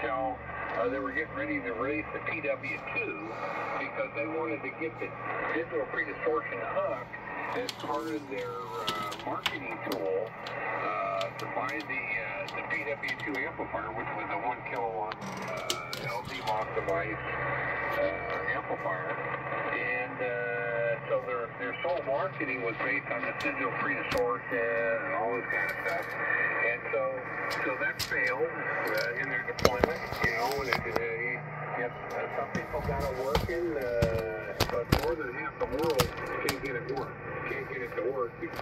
until uh, they were getting ready to release the PW2 because they wanted to get the digital predistortion hook as part of their uh, marketing tool uh, to buy the uh, the PW2 amplifier, which was a one kilowatt uh, LD MOS device uh, amplifier, and uh, so their their sole marketing was based on the digital predistortion and all this kind of stuff, and so so that failed uh, in their deployment, you know, and it, uh, Yep, uh, some people got it working, uh, but more than half the world can't get it work. Can't get it to work be-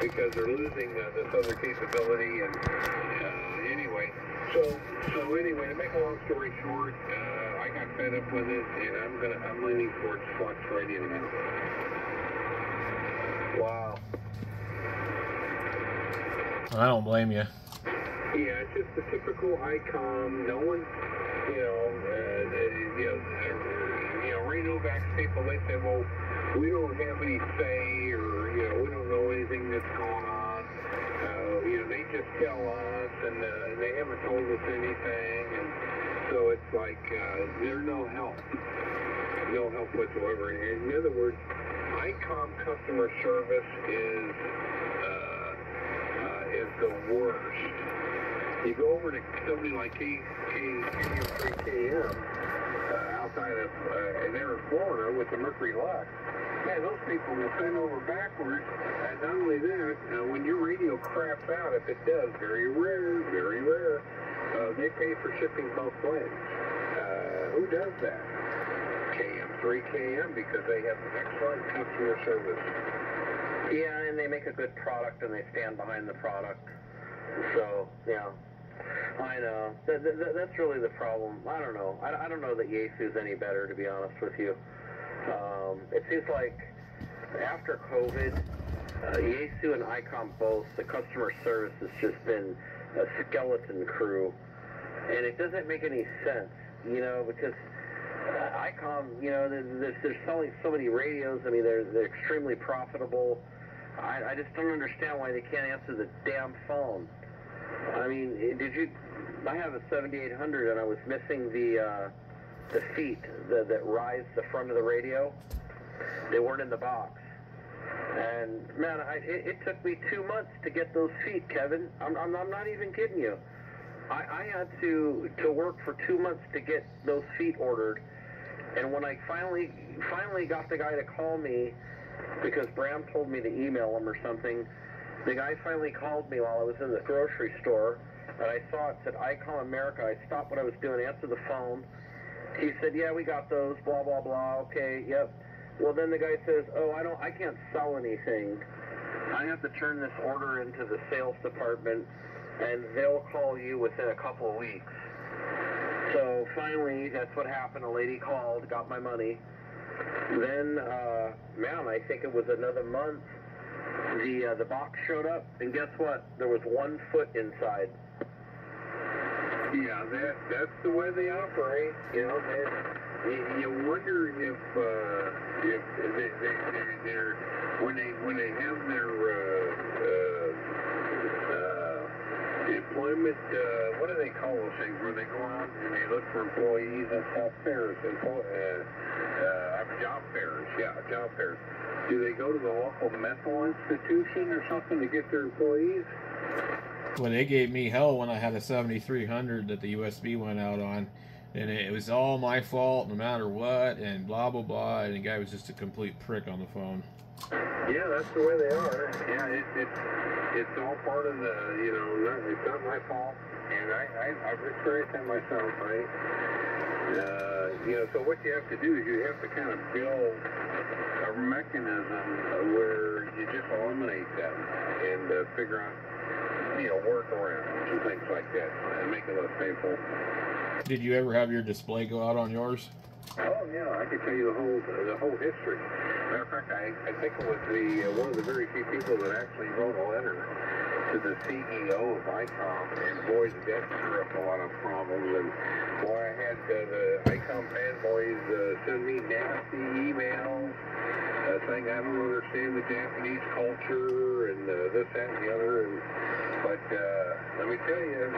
because they're losing uh, this other capability. And uh, anyway, so so anyway, to make a long story short, uh, I got fed up with it, and I'm gonna I'm leaning towards Flex Radio now. Wow. I don't blame you. Yeah, it's just the typical ICOM. No one, you know, uh, the, you know, you know, Ray Novak's people. They say, well, we don't have any say, or you know, we don't know anything that's going on. Uh, you know, they just tell us, and uh, they haven't told us anything, and so it's like uh, they're no help, no help whatsoever. In other words, ICOM customer service is uh, uh, is the worst. You go over to somebody like K, K, KM3KM uh, outside of, uh, and they're in Florida with the Mercury Lux. Man, those people will bend over backwards. And not only that, uh, when your radio craps out, if it does, very rare, very rare, uh, they pay for shipping both ways. Uh, who does that? KM3KM because they have excellent customer service. Yeah, and they make a good product and they stand behind the product. So, yeah. I know. That, that, that's really the problem. I don't know. I, I don't know that Yaesu's any better, to be honest with you. Um, it seems like after COVID, uh, Yaesu and ICOM both, the customer service has just been a skeleton crew. And it doesn't make any sense, you know, because uh, ICOM, you know, they're, selling so many radios. I mean, they're, they're extremely profitable. I, I just don't understand why they can't answer the damn phone. I mean, eh, did you? I have a 7800 and I was missing the uh, the feet that, that rise the front of the radio. They weren't in the box. And man, I, it, it took me two months to get those feet, Kevin. I'm, I'm, I'm not even kidding you. I, I had to to work for two months to get those feet ordered. And when I finally finally got the guy to call me, because Bram told me to email him or something, the guy finally called me while I was in the grocery store, and I saw it said Icom America. I stopped what I was doing, answered the phone. He said, "Yeah, we got those. Blah blah blah. Okay, yep." Well, then the guy says, "Oh, I don't. I can't sell anything. I have to turn this order into the sales department, and they'll call you within a couple of weeks." So finally, that's what happened. A lady called, got my money. Then, uh, man, I think it was another month. The uh, the box showed up, and guess what? There was one foot inside. Yeah, that that's the way they operate. You know, they, you, wonder if uh, if they, they, they, they're when they when they have their uh, uh, employment. Uh, what do they call those things? Where they go out and they look for employees and stuff. Fairs, uh, uh, job fairs. Yeah, job fairs. Do they go to the local mental institution or something to get their employees? Well, they gave me hell when I had a 7300 that the USB went out on. And it was all my fault no matter what, and blah, blah, blah. And the guy was just a complete prick on the phone. Yeah, that's the way they are. Yeah, it, it's it's all part of the you know not, it's not my fault, and I, I I've experienced that myself. I uh, you know so what you have to do is you have to kind of build a mechanism where you just eliminate them and uh, figure out you know workarounds and things like that and make it less painful. Did you ever have your display go out on yours? Oh yeah, I can tell you the whole the whole history. Matter of fact, I, I think it was the uh, one of the very few people that actually wrote a letter to the CEO of ICOM, and boy, did that stir up a lot of problems. And boy, I had uh, the ICOM fanboys uh, send me nasty emails uh, saying I don't understand the Japanese culture and uh, this, that, and the other. And but uh, let me tell you,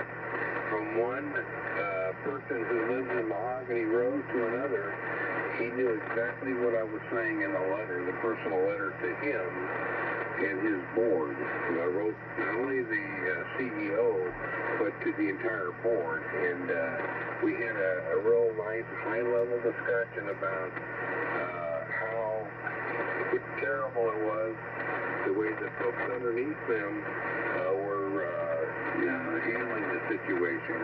from one uh, person who lives in Mahogany Road to another, he knew exactly what I was saying in the letter, the personal letter to him and his board. I wrote not only the uh, CEO, but to the entire board. And uh, we had a, a real nice high-level discussion about uh, how terrible it was, the way the folks underneath them uh, handling the situation,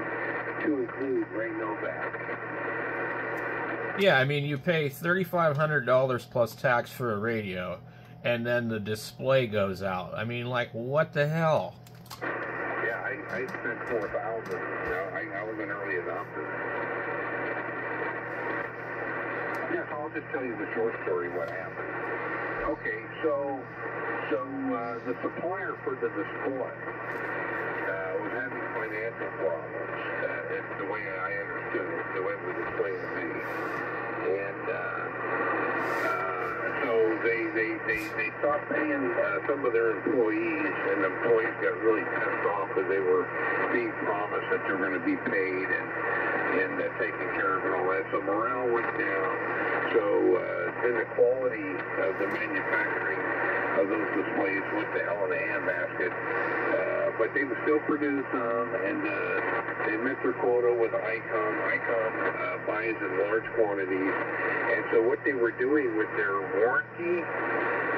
to include Ray Novak. Yeah, I mean, you pay $3,500 plus tax for a radio, and then the display goes out. I mean, like, what the hell? Yeah, I, I spent 4000 you know, I, I was an early adopter. Yes, I'll just tell you the short story what happened. Okay, so so uh, the supplier for the display having financial problems. Uh, the way I understood it, the way it was explained to me. And uh, uh, so they, they, they, they stopped paying uh, some of their employees, and the employees got really pissed off because they were being promised that they're going to be paid and, and uh, taken care of and all that. So morale went down. So uh, then the quality of the manufacturing of those displays went to hell in a handbasket. Uh, but they would still produce them, and uh, they met their quota with ICOM. ICOM uh, buys in large quantities. And so what they were doing with their warranty,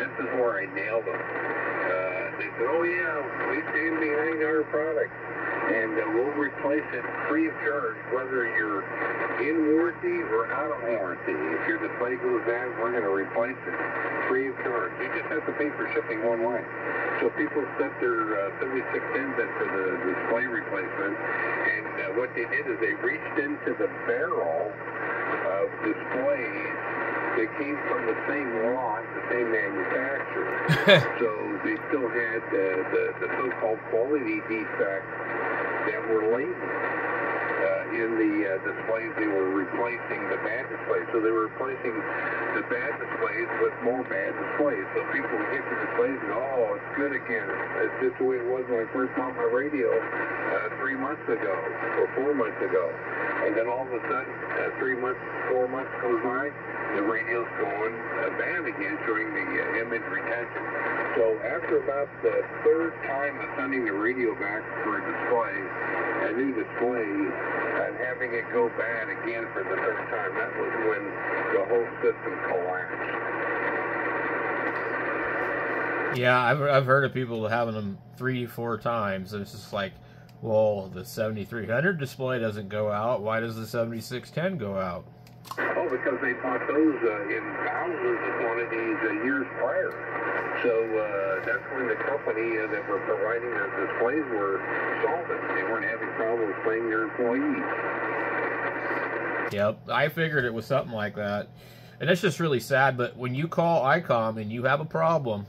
this is where I nailed them. Uh, they said, oh yeah, we stand behind our product and uh, we'll replace it free of charge, whether you're in warranty or out of warranty. If your display goes bad, we're going to replace it free of charge. You just have to pay for shipping one way. So people set their uh, 7610s in for the display replacement, and uh, what they did is they reached into the barrel of displays that came from the same lot, the same manufacturer. so they still had uh, the, the so-called quality defects that were latent uh, in the uh, displays. They were replacing the bad displays. So they were replacing the bad displays with more bad displays. So people would get the displays and go, oh, it's good again. It's just the way it was when I first bought my radio uh, three months ago or four months ago. And then all of a sudden, uh, three months, four months goes by, the radio's going uh, bad again, showing the uh, image retention. So after about the third time of sending the radio back for a display, a new display, and having it go bad again for the third time, that was when the whole system collapsed. Yeah, I've, I've heard of people having them three, four times, and it's just like, well, the 7300 display doesn't go out. Why does the 7610 go out? Oh, because they bought those uh, in thousands of quantities uh, years prior. So uh, that's when the company uh, that were providing the displays were solvent. They weren't having problems paying their employees. Yep, I figured it was something like that. And it's just really sad, but when you call ICOM and you have a problem,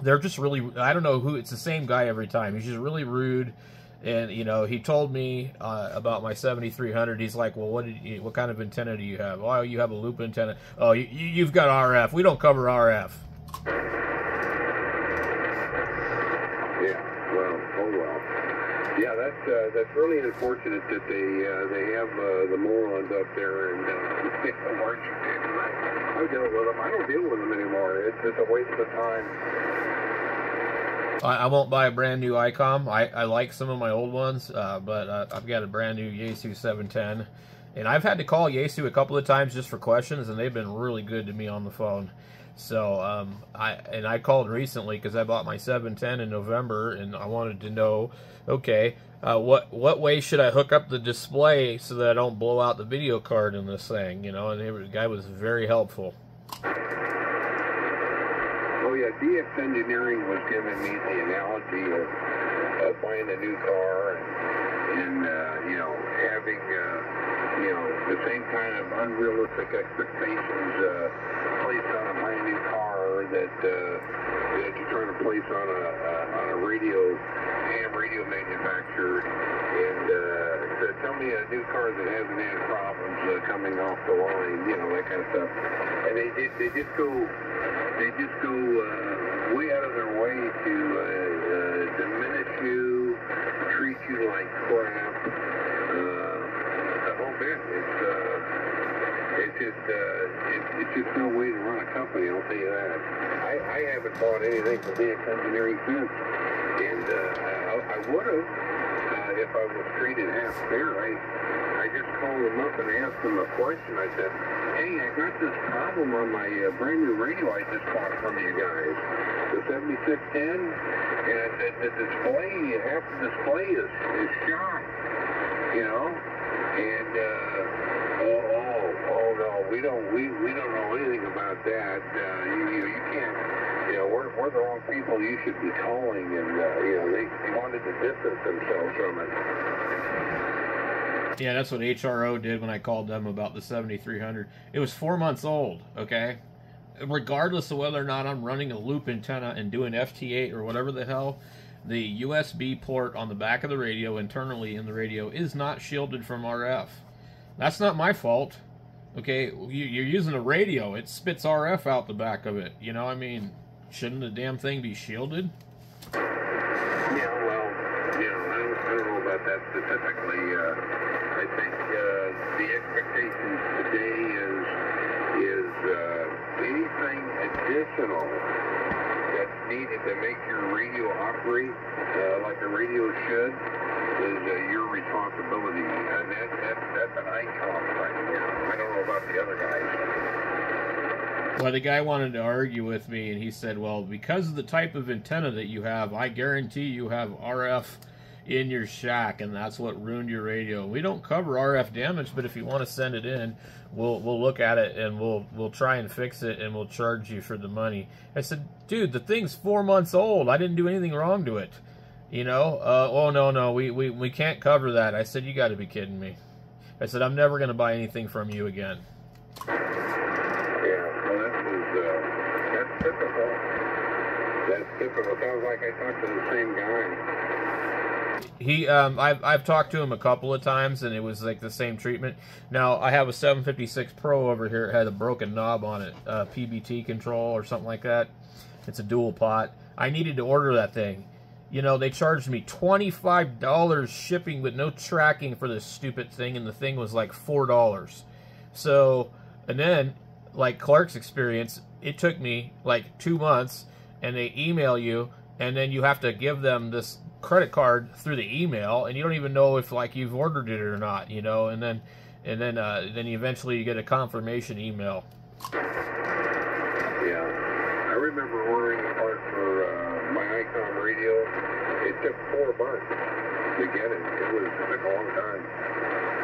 they're just really, I don't know who, it's the same guy every time. He's just really rude. And, you know, he told me uh, about my 7300. He's like, well, what did you, what kind of antenna do you have? Oh, you have a loop antenna. Oh, you, you've got RF. We don't cover RF. Yeah, well, oh well. Yeah, that's uh, that's really unfortunate that they uh, they have uh, the morons up there and uh, I, I deal with them. I don't deal with them anymore. It's just a waste of time. I, I won't buy a brand new ICOM. I, I like some of my old ones, uh, but uh, I've got a brand new Yaesu 710. And I've had to call Yaesu a couple of times just for questions, and they've been really good to me on the phone. So um, I and I called recently because I bought my 710 in November, and I wanted to know, okay, uh, what what way should I hook up the display so that I don't blow out the video card in this thing? You know, and the guy was very helpful. DX Engineering was giving me the analogy of, of buying a new car and, and uh, you know having uh, you know the same kind of unrealistic expectations uh, placed on a brand new car that uh, that you're trying to place on a uh, on a radio ham radio manufacturer. And uh, so tell me a new car that hasn't had problems uh, coming off the line, you know that kind of stuff, and they they, they just go they just go uh, way out of their way to uh, uh, diminish you, treat you like crap. Uh, the whole that. It's uh, it's just uh, it's, it's just no way to run a company. I'll tell you that. I, I haven't bought anything from DX Engineering since, and uh, I, I would have uh, if I was treated half fair. I I just called them up and asked them a question. I said, "Hey, I got this problem on my uh, brand new radio I just bought from you guys, the 7610." And said, "The display, half the display is is shot." you know. And uh, oh, oh, oh no, we don't, we, we don't know anything about that. Uh, you, you, you can't, you know, we're, we're the wrong people. You should be calling, and uh, you know, they, they wanted to distance themselves from it. Yeah, that's what HRO did when I called them about the 7300. It was four months old, okay? Regardless of whether or not I'm running a loop antenna and doing FT8 or whatever the hell, the USB port on the back of the radio, internally in the radio, is not shielded from RF. That's not my fault. Okay, you, are using a radio, it spits RF out the back of it. You know, I mean, shouldn't the damn thing be shielded? Additional that's needed to make your radio operate uh, like a radio should is uh, your responsibility. And that, that, that's an icon right here. I don't know about the other guys. Well, the guy wanted to argue with me, and he said, well, because of the type of antenna that you have, I guarantee you have RF in your shack, and that's what ruined your radio. We don't cover RF damage, but if you want to send it in, we'll we'll look at it and we'll we'll try and fix it, and we'll charge you for the money. I said, dude, the thing's four months old. I didn't do anything wrong to it. You know? Uh, oh no no, we we we can't cover that. I said, you got to be kidding me. I said, I'm never going to buy anything from you again. Yeah, uh, that's typical. That's typical. Sounds like I talked to the same guy he um, I've, I've talked to him a couple of times and it was like the same treatment. Now i have a 756 pro over here. It had a broken knob on it uh, pbt control or something like that. It's a dual pot. I needed to order that thing. You know they charged me $25 shipping with no tracking for this stupid thing and the thing was like $4 so and then like clark's experience it took me like two months and they email you and then you have to give them this credit card through the email, and you don't even know if like you've ordered it or not, you know, and then and then uh, then eventually you get a confirmation email. Yeah, I remember ordering a part for uh, my Icom radio. It took four months to get it. It was took a long time.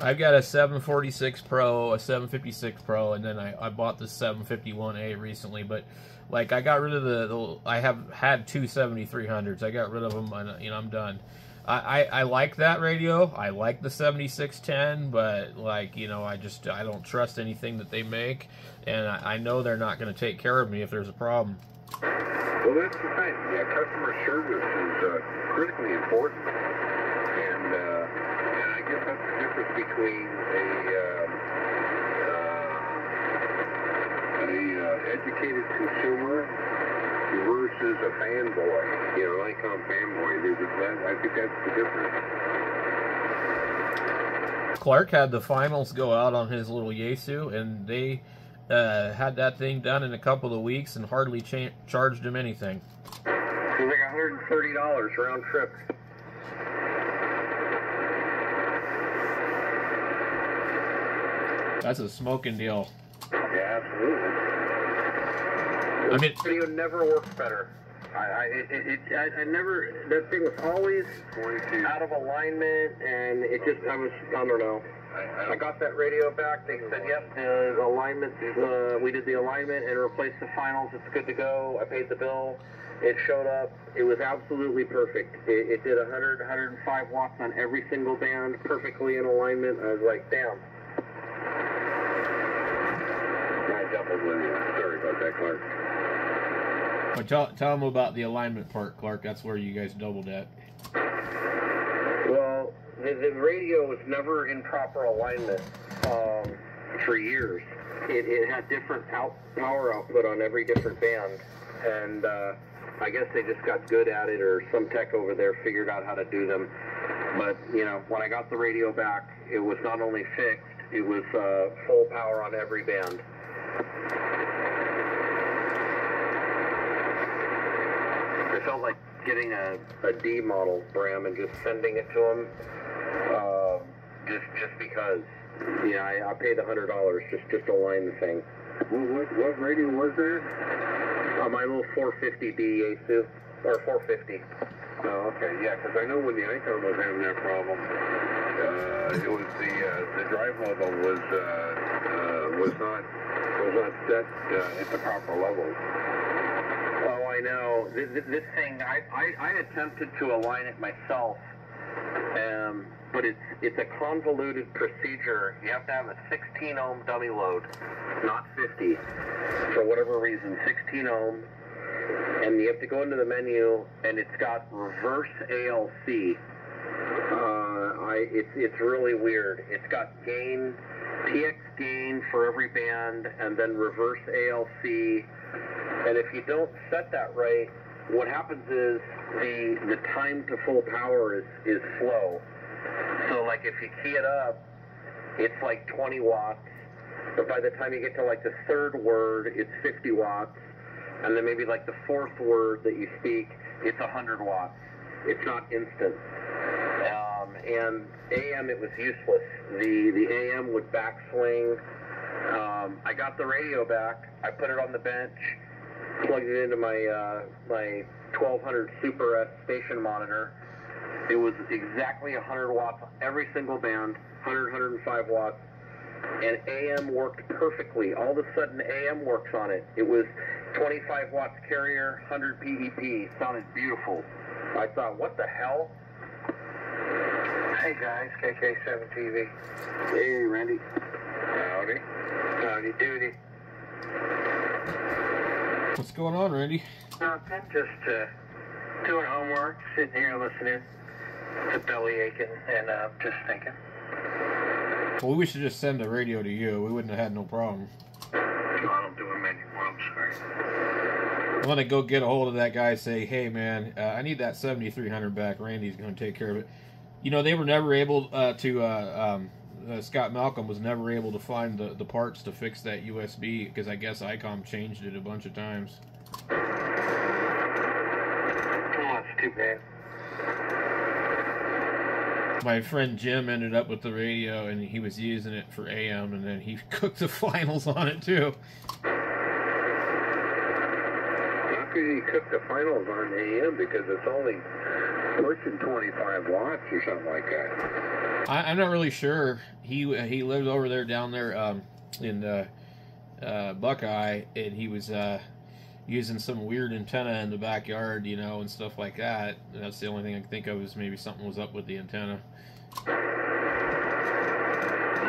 I've got a 746 Pro, a 756 Pro, and then I, I bought the 751A recently, but like I got rid of the, the I have had two 7300s. I got rid of them, and you know I'm done. I, I, I like that radio. I like the 7610, but like you know I just I don't trust anything that they make, and I, I know they're not going to take care of me if there's a problem. Well, that's the thing. Yeah, customer service is uh, critically important, and uh, difference between a um, educated consumer versus a fanboy, you know, fanboy. That, I think that's the difference. Clark had the finals go out on his little Yaesu, and they uh, had that thing done in a couple of weeks and hardly cha charged him anything. It was like $130 round trip. That's a smoking deal. Yeah, absolutely. I mean, video never worked better. I, I, it, it, I, I never, that thing was always out of alignment, and it just, I was, I don't know. I got that radio back. They said, yep, the alignment, uh, we did the alignment and replaced the finals. It's good to go. I paid the bill. It showed up. It was absolutely perfect. It, it did 100, 105 watts on every single band, perfectly in alignment. I was like, damn. Sorry about that, Clark. But tell, tell them about the alignment part, Clark. That's where you guys doubled at. Well, the, the radio was never in proper alignment um, for years. It, it had different out, power output on every different band, and uh, I guess they just got good at it, or some tech over there figured out how to do them. But you know, when I got the radio back, it was not only fixed, it was uh, full power on every band. It felt like getting a, a D model Bram and just sending it to him, uh, just just because. Yeah, I, I paid a hundred dollars just just to line the thing. What, what, what radio was that? Uh, my little 450D Yaesu, or 450. Oh, okay, yeah, because I know when the Icom was having that problem, uh, it was the uh, the drive level was uh, uh, was not was not set uh, at the proper level. Oh, I know. This, this thing, I, I, I attempted to align it myself, um, but it's it's a convoluted procedure. You have to have a 16 ohm dummy load, not 50, for whatever reason, 16 ohm. And you have to go into the menu, and it's got reverse ALC. Uh, I, it's it's really weird. It's got gain, PX gain for every band, and then reverse ALC. And if you don't set that right, what happens is the the time to full power is is slow. So like if you key it up, it's like 20 watts, but by the time you get to like the third word, it's 50 watts, and then maybe like the fourth word that you speak, it's 100 watts. It's not instant. And AM, it was useless. The the AM would backswing. Um, I got the radio back. I put it on the bench, plugged it into my uh, my 1200 Super S station monitor. It was exactly 100 watts every single band, 100, 105 watts, and AM worked perfectly. All of a sudden, AM works on it. It was 25 watts carrier, 100 PEP. Sounded beautiful. I thought, what the hell? Hey guys, KK7 TV. Hey, Randy. Howdy. Howdy doody. What's going on, Randy? Nothing, just uh, doing homework, sitting here listening to belly aching and uh, just thinking. Well, we should just send the radio to you. We wouldn't have had no problem. No, I don't do them anymore. I'm sorry. I'm gonna go get a hold of that guy. Say, hey man, uh, I need that 7300 back. Randy's gonna take care of it. You know, they were never able uh, to. Uh, um, uh, Scott Malcolm was never able to find the, the parts to fix that USB because I guess ICOM changed it a bunch of times. Oh, that's too bad. My friend Jim ended up with the radio and he was using it for AM and then he cooked the finals on it too. How could he cook the finals on AM because it's only pushing 25 watts or something like that? I, I'm not really sure. He he lived over there down there um, in uh, uh, Buckeye, and he was uh, using some weird antenna in the backyard, you know, and stuff like that. And that's the only thing I can think of is maybe something was up with the antenna.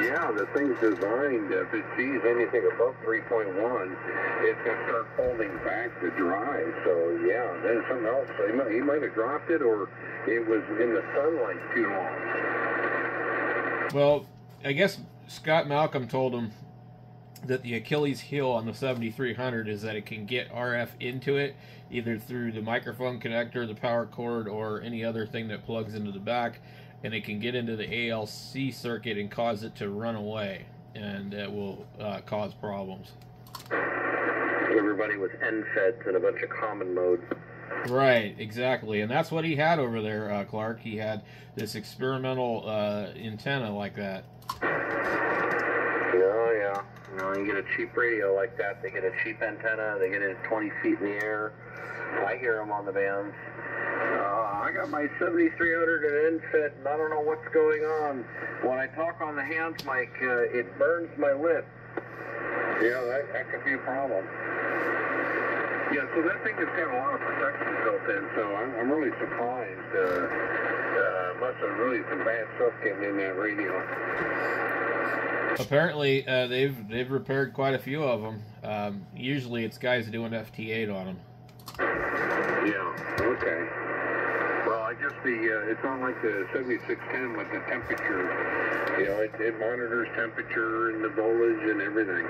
Yeah, the thing's designed, if it sees anything above 3.1, it's going to start holding back the drive. So, yeah, then something else. He might, he might have dropped it or it was in the sunlight too long. Well, I guess Scott Malcolm told him that the Achilles heel on the 7300 is that it can get RF into it either through the microphone connector, the power cord, or any other thing that plugs into the back, and it can get into the ALC circuit and cause it to run away, and it will uh, cause problems. Everybody was end feds in a bunch of common mode. Right, exactly, and that's what he had over there, uh, Clark. He had this experimental uh, antenna like that. Yeah, yeah. You know, you get a cheap radio like that, they get a cheap antenna, they get it 20 feet in the air. I hear them on the bands. I got my 7300 and end fed, and I don't know what's going on. When I talk on the hands mic, uh, it burns my lip. Yeah, that, that could be a problem. Yeah, so that thing has got a lot of protection built in, so I'm, I'm really surprised. Uh, uh, must have really some bad stuff getting in that radio. Apparently, uh, they've they've repaired quite a few of them. Um, usually, it's guys doing FT8 on them. Yeah, okay. The uh, it's not like the 7610 with the temperature. You know, it, it monitors temperature and the voltage and everything.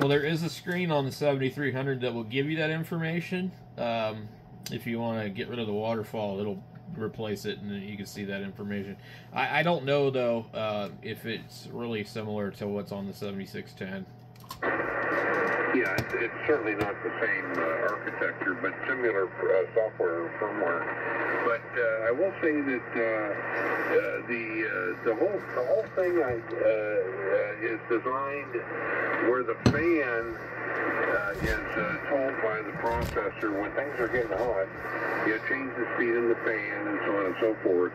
Well, there is a screen on the 7300 that will give you that information. Um, if you want to get rid of the waterfall, it'll replace it, and you can see that information. I, I don't know though uh, if it's really similar to what's on the 7610. Yeah, it's, it's certainly not the same uh, architecture, but similar uh, software firmware. But uh, I will say that uh, uh, the uh, the whole the whole thing I, is designed where the fan uh, is uh, told by the processor when things are getting hot, you change the speed in the fan and so on and so forth.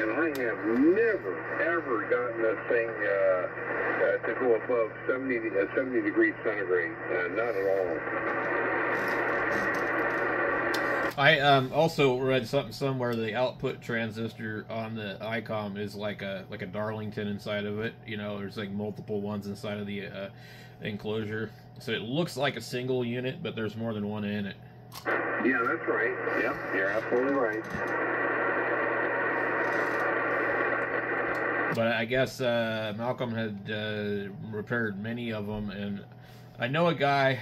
And I have never ever gotten this thing. Uh, uh, to go above 70, uh, 70 degrees centigrade. Uh, not at all. I um, also read something somewhere the output transistor on the ICOM is like a like a Darlington inside of it. You know, there's like multiple ones inside of the uh, enclosure, so it looks like a single unit, but there's more than one in it. Yeah, that's right. Yeah, you're absolutely right. But I guess uh, Malcolm had uh, repaired many of them, and I know a guy,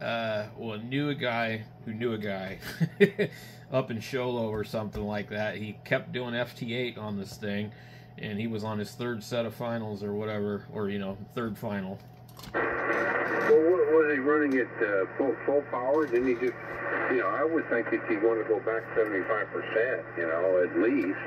uh, well, knew a guy who knew a guy up in Show Low or something like that. He kept doing FT8 on this thing, and he was on his third set of finals or whatever, or you know, third final. Well, what, was he running at uh, full, full power? Didn't he just, you know, I would think that he'd want to go back 75%, you know, at least.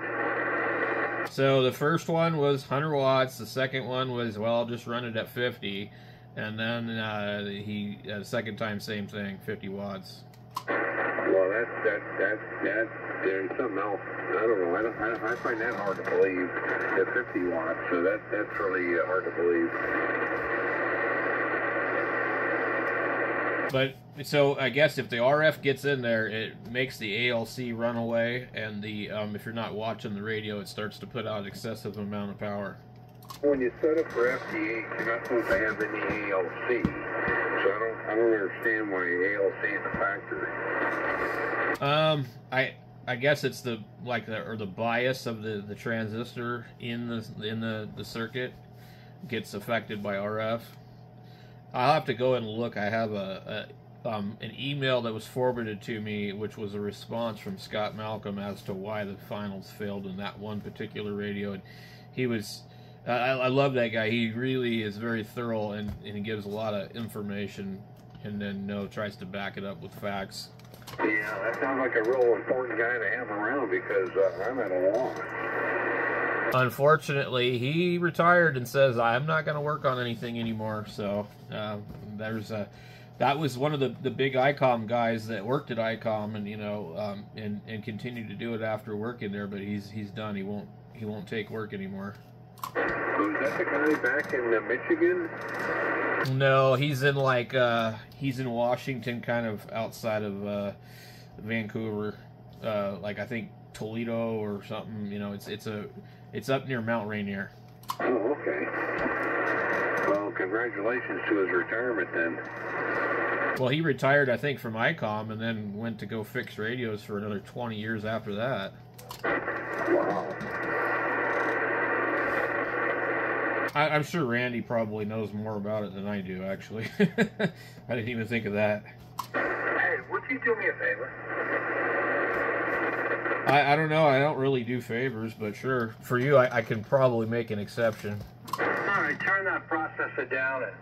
So the first one was 100 watts. The second one was well, I'll just run it at 50, and then uh, he uh, second time same thing, 50 watts. Well, that that that that there's something else. I don't know. I don't. I, I find that hard to believe. At 50 watts, so that that's really uh, hard to believe. But so I guess if the RF gets in there, it makes the ALC run away, and the um, if you're not watching the radio, it starts to put out excessive amount of power. When you set up for FT8, you're not supposed to have any ALC. So I don't. I don't understand why ALC is a factor. Um, I I guess it's the like the or the bias of the the transistor in the in the the circuit gets affected by RF. I'll have to go and look. I have a, a um, an email that was forwarded to me, which was a response from Scott Malcolm as to why the finals failed in that one particular radio. And he was, I, I love that guy. He really is very thorough and, and he gives a lot of information, and then know, tries to back it up with facts. Yeah, that sounds like a real important guy to have around because uh, I'm at a loss. Unfortunately, he retired and says I'm not going to work on anything anymore. So uh, there's a that was one of the, the big ICOM guys that worked at ICOM and you know um, and and continued to do it after working there. But he's he's done. He won't he won't take work anymore. Is that the guy back in uh, Michigan? No, he's in like uh, he's in Washington, kind of outside of uh, Vancouver. Uh, like I think Toledo or something. You know, it's it's a it's up near Mount Rainier. Oh, okay. Well, congratulations to his retirement then. Well, he retired, I think, from ICOM and then went to go fix radios for another 20 years after that. Wow. I, I'm sure Randy probably knows more about it than I do, actually. I didn't even think of that. Hey, would you do me a favor? I, I don't know. I don't really do favors, but sure. For you, I, I can probably make an exception. All right, turn that processor down and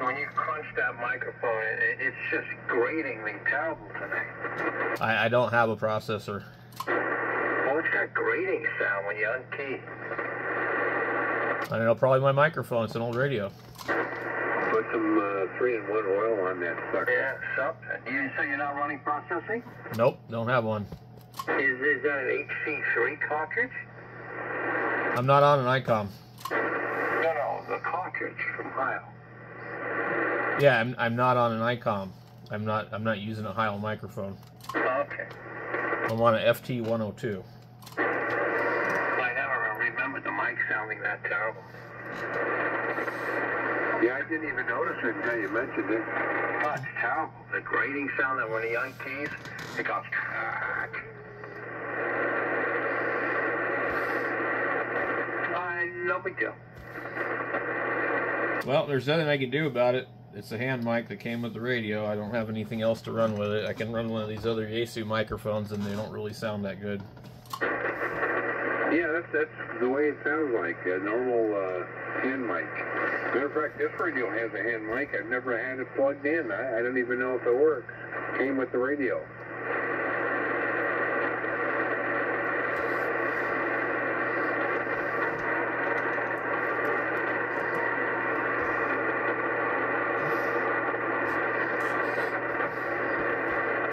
when you crunch that microphone, it, it's just gratingly terrible tonight. I, I don't have a processor. Well, it's got grating sound when you unkey. I don't know. Probably my microphone. It's an old radio. Put some uh, three-in-one oil on that sucker. Yeah, something. You say you're not running processing? Nope, don't have one. Is, is that an HC3 cartridge? I'm not on an ICOM. No, no, the cartridge from Heil. Yeah, I'm, I'm not on an ICOM. I'm not I'm not using a Heil microphone. Oh, okay. I'm on an FT102. I never remembered the mic sounding that terrible. Yeah, I didn't even notice it until you mentioned it. Oh, it's terrible. The grating sound that when he unkeys, it goes crack. Uh, no big deal. Well, there's nothing I can do about it. It's a hand mic that came with the radio. I don't have anything else to run with it. I can run one of these other Yaesu microphones, and they don't really sound that good. Yeah, that's that's the way it sounds like a normal uh, hand mic. Matter of fact, this radio has a hand mic. I've never had it plugged in. I, I don't even know if it works. Came with the radio.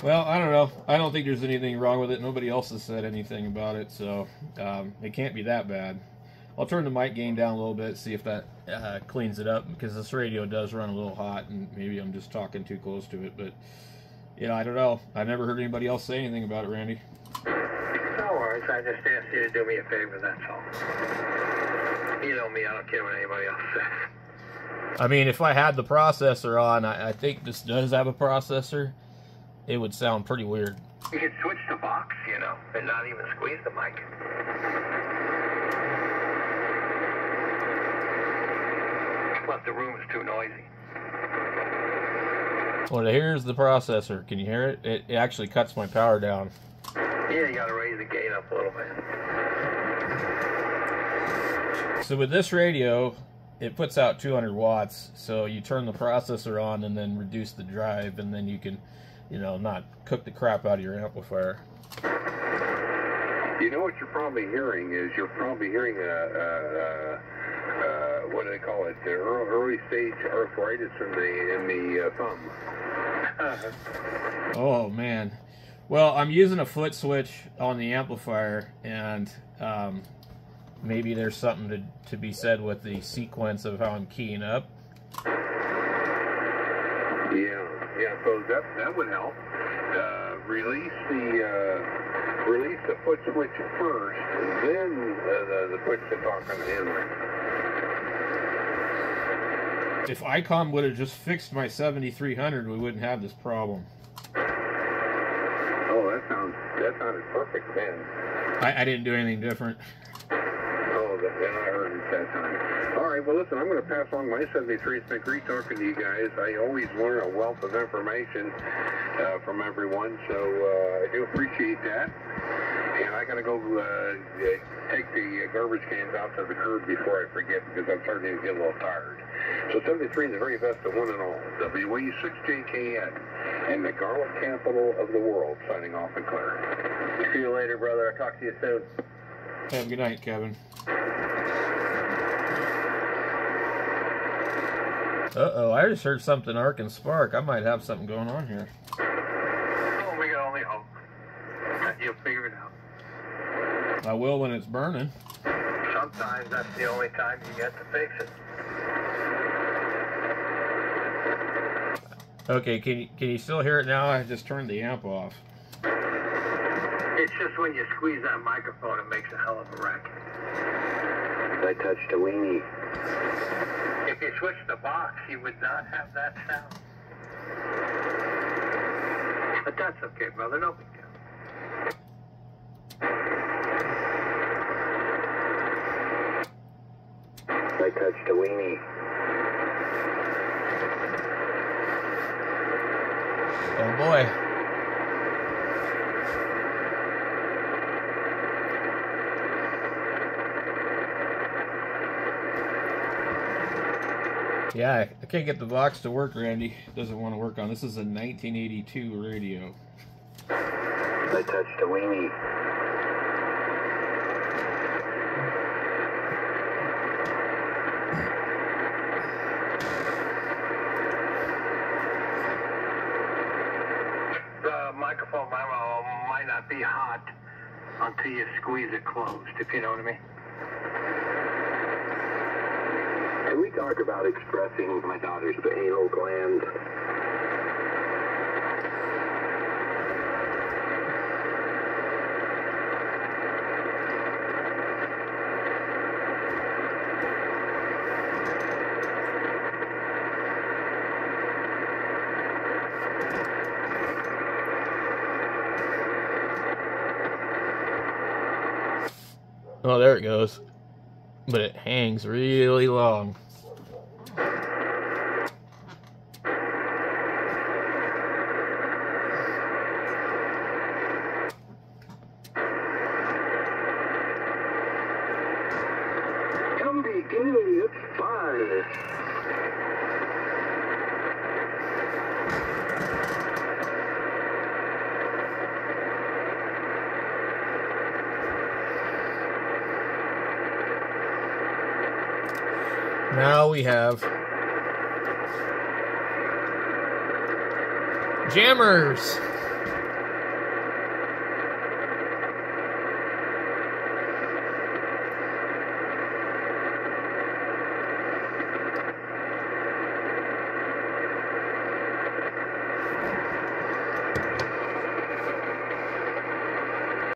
Well, I don't know. I don't think there's anything wrong with it. Nobody else has said anything about it, so um, it can't be that bad. I'll turn the mic gain down a little bit, see if that uh, cleans it up, because this radio does run a little hot, and maybe I'm just talking too close to it. But you know, I don't know. I've never heard anybody else say anything about it, Randy. No worries. I just asked you to do me a favor. That's all. You know me. I don't care what anybody else says. I mean, if I had the processor on, I, I think this does have a processor. It would sound pretty weird. You could switch the box, you know, and not even squeeze the mic. Plus, the room is too noisy. Well, here's the processor. Can you hear it? It, it actually cuts my power down. Yeah, you gotta raise the gain up a little bit. So with this radio, it puts out 200 watts. So you turn the processor on and then reduce the drive, and then you can, you know, not cook the crap out of your amplifier. You know what you're probably hearing is you're probably hearing a, a, a, a what do they call it? The early, early stage arthritis in the in the uh, thumb. Oh man. Well, I'm using a foot switch on the amplifier, and um, maybe there's something to, to be said with the sequence of how I'm keying up. Yeah, yeah. So that that would help. Uh, release the uh, release the foot switch first, then uh, the the push to talk on the handle. If ICOM would have just fixed my 7300, we wouldn't have this problem. Oh, that sounds that sounded perfect, man. I, I didn't do anything different. Oh, that, then I heard it that time. Well, listen, I'm going to pass along my 73. It's been great talking to you guys. I always learn a wealth of information uh, from everyone, so uh, I do appreciate that. And I got to go uh, take the garbage cans out to the curb before I forget because I'm starting to get a little tired. So 73 is the very best of one and all. WE6JKN and the garlic capital of the world signing off and clear. See you later, brother. I'll talk to you soon. Have a good night, Kevin. Uh-oh, I just heard something arc and spark. I might have something going on here. Oh, we can only hope. You'll figure it out. I will when it's burning. Sometimes that's the only time you get to fix it. Okay, can you, can you still hear it now? I just turned the amp off. It's just when you squeeze that microphone, it makes a hell of a racket. I touched a weenie. If you switch the box, you would not have that sound. But that's okay, brother. No big deal. I touched a weenie. Oh boy. Yeah, I I can't get the box to work, Randy. It doesn't want to work on. This is a 1982 radio. I touched a weenie. The microphone might, might not be hot until you squeeze it closed, if you know what I mean. Talk about expressing my daughter's anal gland? Oh, there it goes. But it hangs really long. Come begin. It's fine. Now we have Jammers.